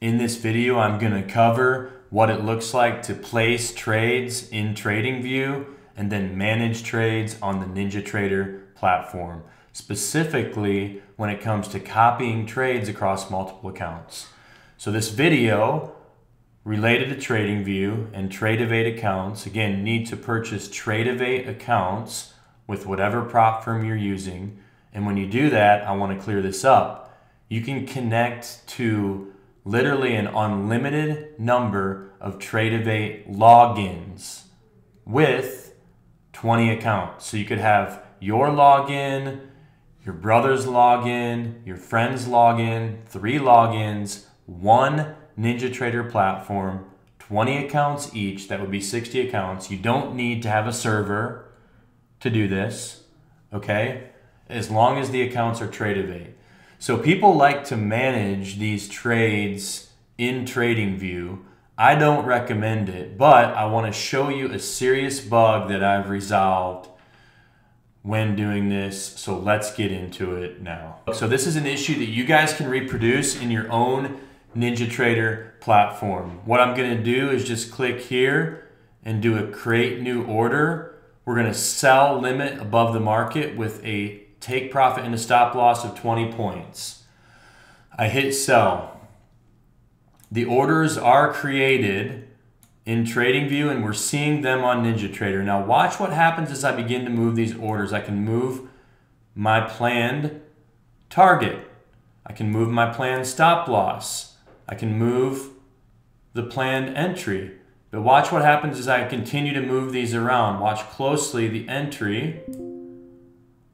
In this video, I'm gonna cover what it looks like to place trades in TradingView and then manage trades on the NinjaTrader platform, specifically when it comes to copying trades across multiple accounts. So this video related to TradingView and Tradovate accounts, again, need to purchase Tradovate accounts with whatever prop firm you're using. And when you do that, I want to clear this up. You can connect to literally an unlimited number of Tradovate logins with 20 accounts. So you could have your login, your brother's login, your friend's login, three logins, one NinjaTrader platform, 20 accounts each, that would be 60 accounts. You don't need to have a server to do this, okay? As long as the accounts are Tradovate. So people like to manage these trades in TradingView. I don't recommend it, but I want to show you a serious bug that I've resolved when doing this. So let's get into it now. So this is an issue that you guys can reproduce in your own NinjaTrader platform. What I'm going to do is just click here and do a create new order. We're going to sell limit above the market with a take profit and a stop loss of 20 points. I hit sell. The orders are created in TradingView and we're seeing them on NinjaTrader. Now watch what happens as I begin to move these orders. I can move my planned target. I can move my planned stop loss. I can move the planned entry. But watch what happens as I continue to move these around. Watch closely the entry.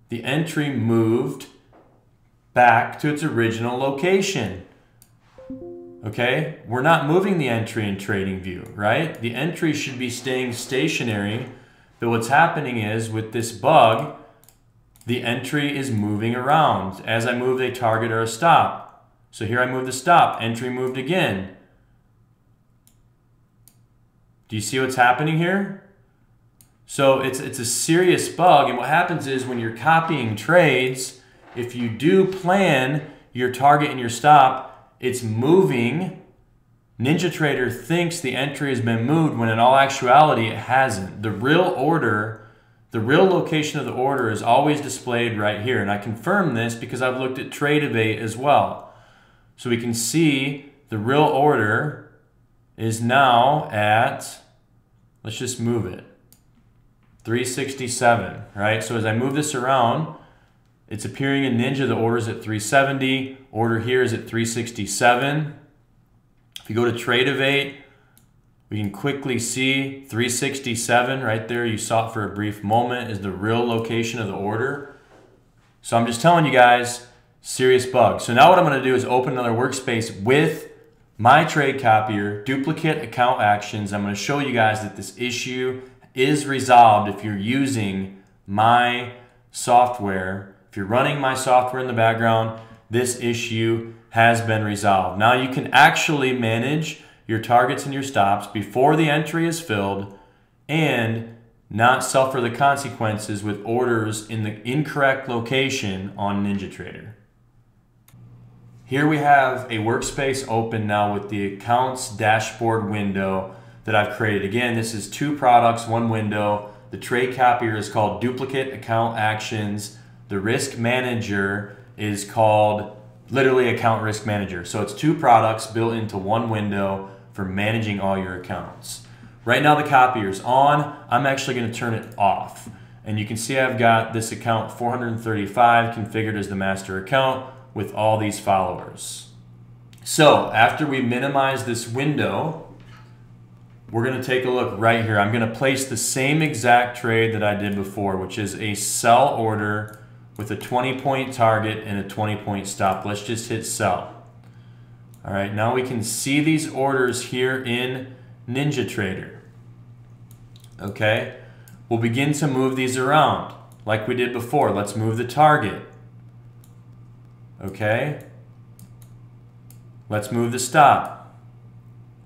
The entry moved back to its original location. Okay, we're not moving the entry in trading view, right? The entry should be staying stationary, but what's happening is with this bug, the entry is moving around as I move a target or a stop. So here I move the stop, entry moved again. Do you see what's happening here? So it's, it's a serious bug. And what happens is when you're copying trades, if you do plan your target and your stop, it's moving. NinjaTrader thinks the entry has been moved when in all actuality it hasn't. The real order, the real location of the order is always displayed right here. And I confirm this because I've looked at Tradovate as well. So we can see the real order is now at, let's just move it, 367, right? So as I move this around, it's appearing in Ninja, the order is at 370, order here is at 367. If you go to Tradovate, we can quickly see 367 right there. You saw it for a brief moment is the real location of the order. So I'm just telling you guys, serious bug. So now what I'm going to do is open another workspace with my trade copier, duplicate account actions. I'm going to show you guys that this issue is resolved if you're using my software. If you're running my software in the background, this issue has been resolved. Now you can actually manage your targets and your stops before the entry is filled and not suffer the consequences with orders in the incorrect location on NinjaTrader. Here we have a workspace open now with the accounts dashboard window that I've created. Again, this is two products, one window. The trade copier is called duplicate account actions. The risk manager is called literally account risk manager. So it's two products built into one window for managing all your accounts. Right now the copier is on. I'm actually gonna turn it off. And you can see I've got this account 435 configured as the master account with all these followers. So after we minimize this window, we're to take a look right here. I'm to place the same exact trade that I did before, which is a sell order with a 20 point target and a 20 point stop. Let's just hit sell. All right, now we can see these orders here in NinjaTrader. Okay, we'll begin to move these around like we did before. Let's move the target. Okay? Let's move the stop.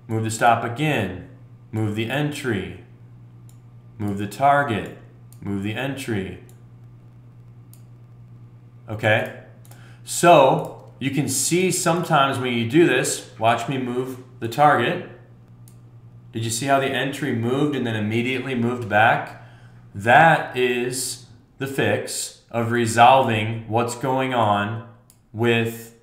Move the stop again. Move the entry. Move the target. Move the entry. Okay? So, you can see sometimes when you do this, watch me move the target. Did you see how the entry moved and then immediately moved back? That is the fix of resolving what's going on with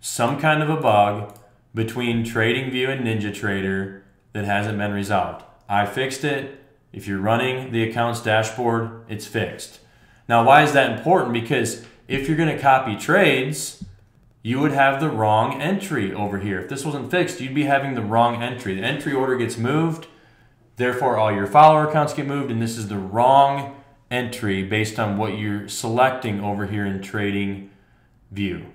some kind of a bug between TradingView and NinjaTrader that hasn't been resolved. I fixed it. If you're running the accounts dashboard, it's fixed. Now, why is that important? Because if you're going to copy trades, you would have the wrong entry over here. If this wasn't fixed, you'd be having the wrong entry. The entry order gets moved, therefore all your follower accounts get moved, and this is the wrong entry based on what you're selecting over here in Trading View.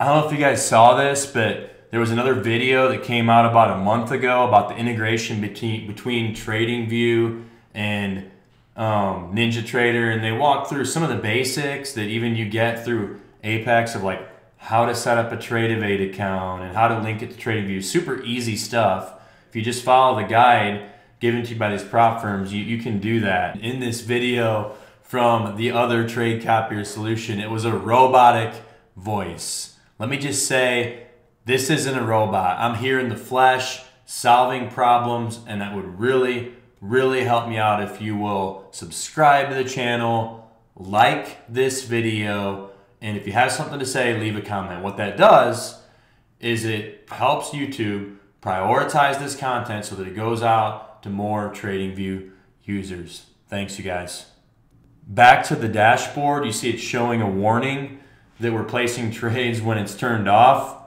I don't know if you guys saw this, but there was another video that came out about a month ago about the integration between, between Trading View and um, NinjaTrader, and they walked through some of the basics that even you get through Apex of like how to set up a Tradovate account and how to link it to TradingView. Super easy stuff. If you just follow the guide given to you by these prop firms, you, you can do that. In this video from the other trade copier solution, it was a robotic voice. Let me just say, this isn't a robot. I'm here in the flesh solving problems and that would really really help me out if you will subscribe to the channel, like this video, and if you have something to say, leave a comment. What that does is it helps YouTube prioritize this content so that it goes out to more TradingView users. Thanks, you guys. Back to the dashboard, you see it's showing a warning that we're placing trades when it's turned off.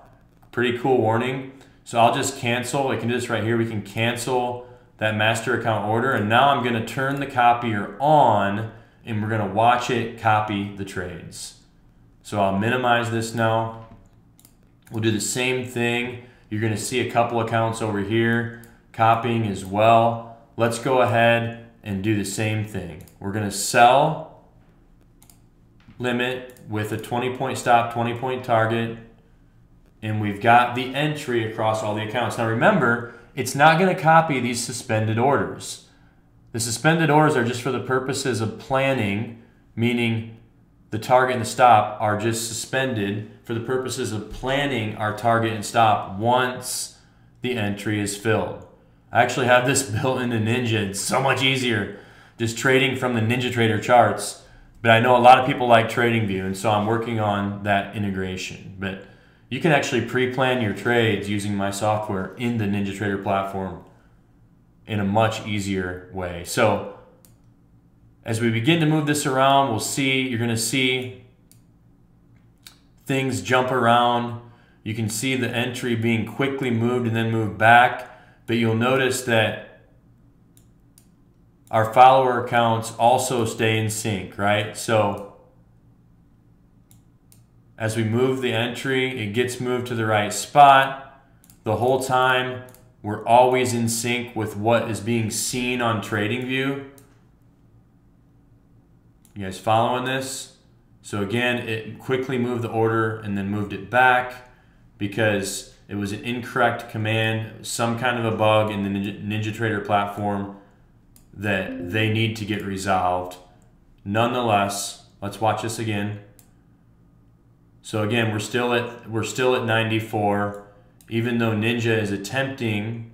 Pretty cool warning. So I'll just cancel. I can do this right here. We can cancel that master account order. And now I'm going to turn the copier on and we're going to watch it copy the trades. So I'll minimize this now. We'll do the same thing. You're going to see a couple accounts over here copying as well. Let's go ahead and do the same thing. We're going to sell limit with a 20 point stop, 20 point target. And we've got the entry across all the accounts. Now remember, it's not going to copy these suspended orders. The suspended orders are just for the purposes of planning, meaning the target and the stop are just suspended for the purposes of planning our target and stop once the entry is filled. I actually have this built into Ninja. It's so much easier just trading from the NinjaTrader charts. But I know a lot of people like TradingView, and so I'm working on that integration. But you can actually pre-plan your trades using my software in the NinjaTrader platform in a much easier way. So as we begin to move this around, we'll see, you're gonna see things jump around. You can see the entry being quickly moved and then moved back, but you'll notice that our follower accounts also stay in sync, right? So as we move the entry, it gets moved to the right spot. The whole time, we're always in sync with what is being seen on TradingView. You guys following this? So again, it quickly moved the order and then moved it back because it was an incorrect command, some kind of a bug in the NinjaTrader platform that they need to get resolved. Nonetheless, let's watch this again. So again, we're still at we're still at 94, even though Ninja is attempting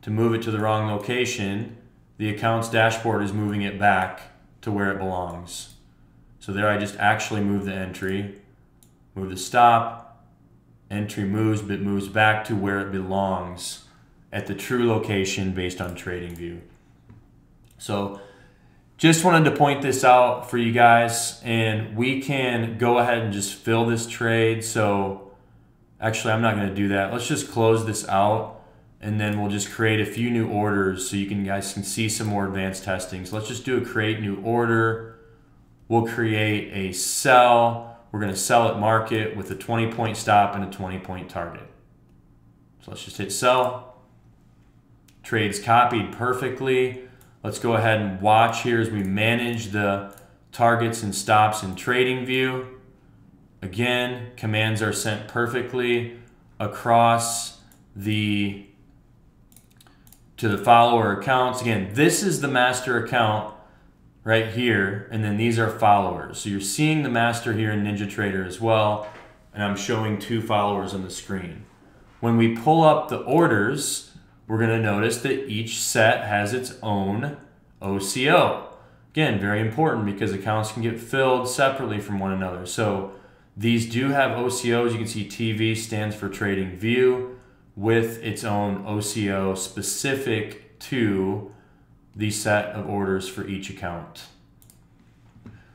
to move it to the wrong location, the accounts dashboard is moving it back to where it belongs. So there I just actually move the entry, move the stop, entry moves, but moves back to where it belongs at the true location based on TradingView. So just wanted to point this out for you guys and we can go ahead and just fill this trade. So actually I'm not going to do that. Let's just close this out and then we'll just create a few new orders so you can guys can see some more advanced testing. So let's just do a create new order. We'll create a sell. We're going to sell at market with a 20 point stop and a 20 point target. So let's just hit sell. Trades copied perfectly. Let's go ahead and watch here as we manage the targets and stops in trading view. Again, commands are sent perfectly across the to the follower accounts. Again, this is the master account right here, and then these are followers. So you're seeing the master here in NinjaTrader as well. and I'm showing two followers on the screen. When we pull up the orders, we're going to notice that each set has its own OCO. Again, very important because accounts can get filled separately from one another. So these do have OCOs. You can see TV stands for Trading View with its own OCO specific to the set of orders for each account.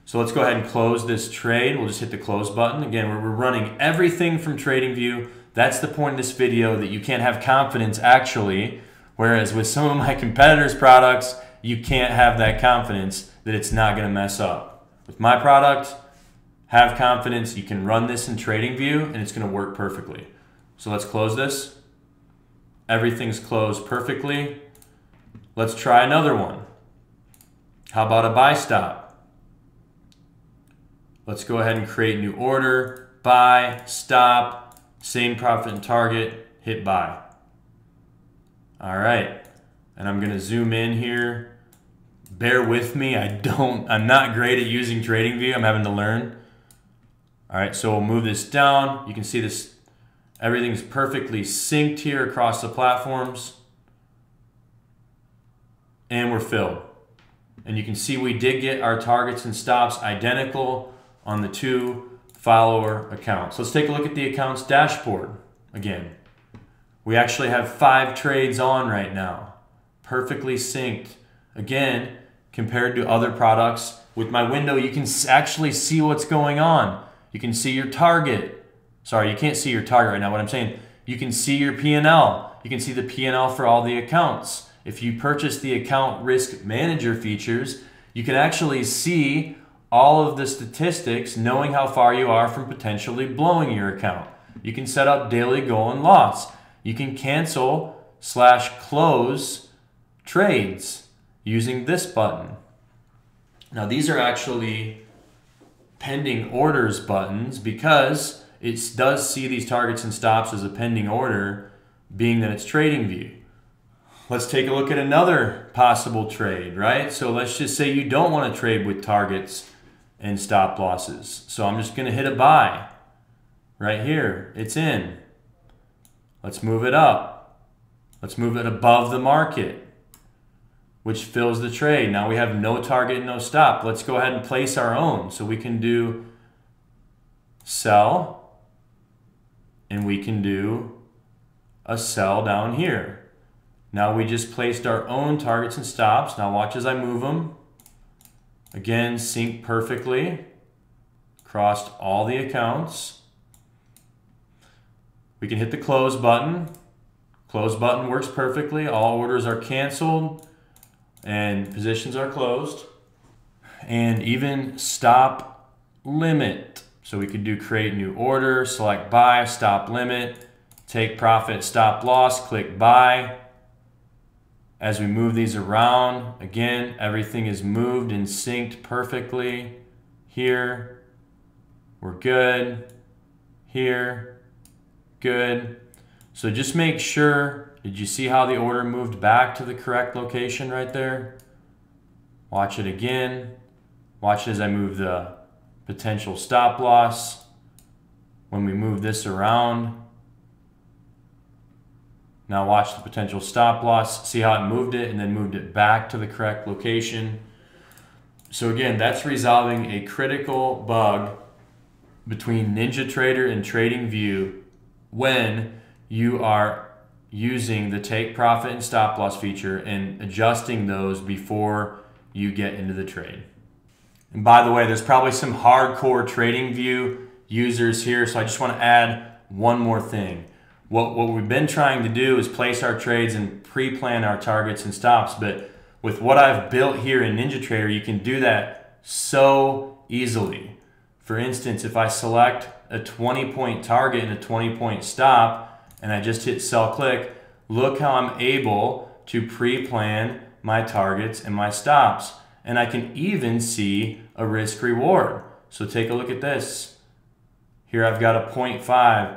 So let's go ahead and close this trade. We'll just hit the close button. Again, we're running everything from TradingView. That's the point of this video that you can't have confidence actually, whereas with some of my competitors' products, you can't have that confidence that it's not going to mess up. With my product, have confidence you can run this in TradingView and it's going to work perfectly. So let's close this. Everything's closed perfectly. Let's try another one. How about a buy stop? Let's go ahead and create new order, buy, stop, same profit and target, hit buy. All right, and I'm gonna zoom in here. Bear with me, I don't, I'm not great at using TradingView, I'm having to learn. All right, so we'll move this down. You can see this, everything's perfectly synced here across the platforms. And we're filled. And you can see we did get our targets and stops identical on the two follower accounts. Let's take a look at the accounts dashboard again. We actually have five trades on right now, perfectly synced. Again, compared to other products, with my window, you can actually see what's going on. You can see your target. Sorry, you can't see your target right now. What I'm saying, you can see your P&L. You can see the P&L for all the accounts. If you purchase the account risk manager features, you can actually see all of the statistics knowing how far you are from potentially blowing your account. You can set up daily goal and loss. You can cancel slash close trades using this button. Now these are actually pending orders buttons because it does see these targets and stops as a pending order being that it's trading view. Let's take a look at another possible trade, right? So let's just say you don't want to trade with targets and stop losses. So I'm just going to hit a buy right here. It's in. Let's move it up. Let's move it above the market, which fills the trade. Now we have no target, no stop. Let's go ahead and place our own. So we can do sell, and we can do a sell down here. Now we just placed our own targets and stops. Now watch as I move them. Again, sync perfectly. Crossed all the accounts. We can hit the close button. Close button works perfectly. All orders are canceled and positions are closed. And even stop limit. So we could do create new order, select buy, stop limit, take profit, stop loss, click buy. As we move these around, again, everything is moved and synced perfectly. Here, we're good. Here, good. So just make sure, did you see how the order moved back to the correct location right there? Watch it again. Watch as I move the potential stop loss. When we move this around, now watch the potential stop loss, see how it moved it and then moved it back to the correct location. So again, that's resolving a critical bug between NinjaTrader and TradingView when you are using the take profit and stop loss feature and adjusting those before you get into the trade. And by the way, there's probably some hardcore TradingView users here, so I just want to add one more thing what, what we've been trying to do is place our trades and pre-plan our targets and stops. But with what I've built here in NinjaTrader, you can do that so easily. For instance, if I select a 20 point target and a 20 point stop, and I just hit sell click, look how I'm able to pre-plan my targets and my stops. And I can even see a risk reward. So take a look at this. Here I've got a 0.5,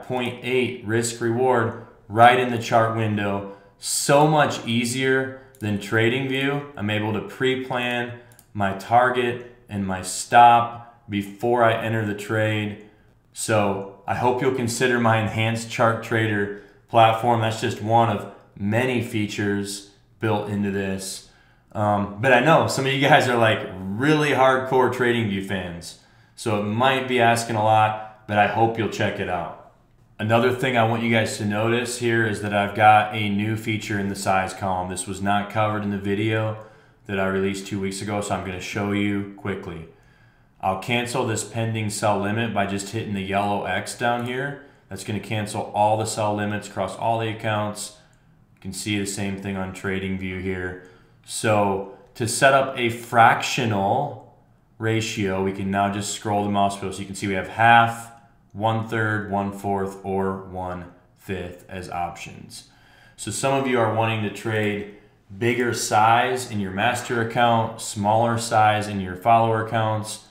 0.8 risk reward right in the chart window. So much easier than TradingView. I'm able to pre-plan my target and my stop before I enter the trade. So I hope you'll consider my enhanced chart trader platform. That's just one of many features built into this. Um, but I know some of you guys are like really hardcore TradingView fans. So it might be asking a lot, but I hope you'll check it out. Another thing I want you guys to notice here is that I've got a new feature in the size column. This was not covered in the video that I released two weeks ago, so I'm going to show you quickly. I'll cancel this pending sell limit by just hitting the yellow X down here. That's going to cancel all the sell limits across all the accounts. You can see the same thing on Trading View here. So to set up a fractional ratio, we can now just scroll the mouse wheel. So you can see we have half, one third, one fourth, or one fifth as options. So some of you are wanting to trade bigger size in your master account, smaller size in your follower accounts.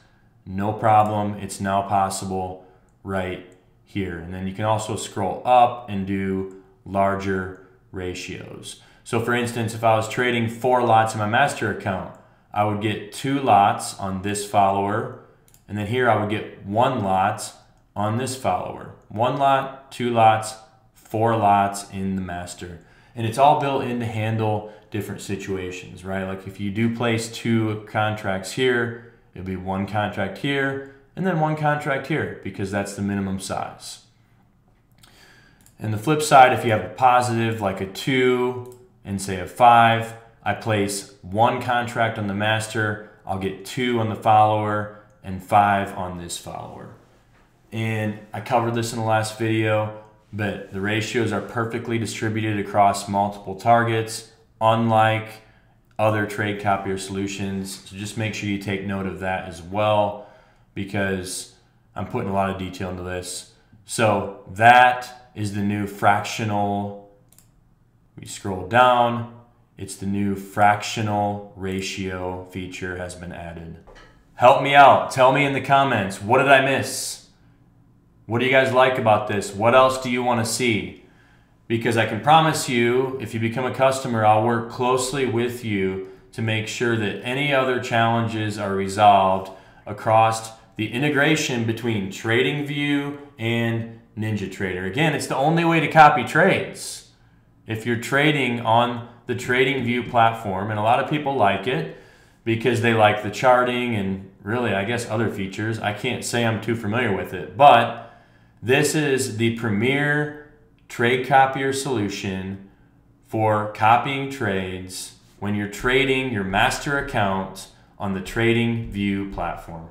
No problem. It's now possible right here. And then you can also scroll up and do larger ratios. So for instance, if I was trading four lots in my master account, I would get two lots on this follower. And then here I would get one lot on this follower. One lot, two lots, four lots in the master. And it's all built in to handle different situations, right? Like if you do place two contracts here, it'll be one contract here and then one contract here because that's the minimum size. And the flip side, if you have a positive like a two and say a five, I place one contract on the master, I'll get two on the follower and five on this follower. And I covered this in the last video, but the ratios are perfectly distributed across multiple targets, unlike other trade copier solutions. So just make sure you take note of that as well, because I'm putting a lot of detail into this. So that is the new fractional. We scroll down, it's the new fractional ratio feature has been added. Help me out. Tell me in the comments, what did I miss? What do you guys like about this? What else do you want to see? Because I can promise you, if you become a customer, I'll work closely with you to make sure that any other challenges are resolved across the integration between TradingView and NinjaTrader. Again, it's the only way to copy trades. If you're trading on the TradingView platform, and a lot of people like it because they like the charting and really, I guess, other features. I can't say I'm too familiar with it, but this is the premier trade copier solution for copying trades when you're trading your master account on the TradingView platform.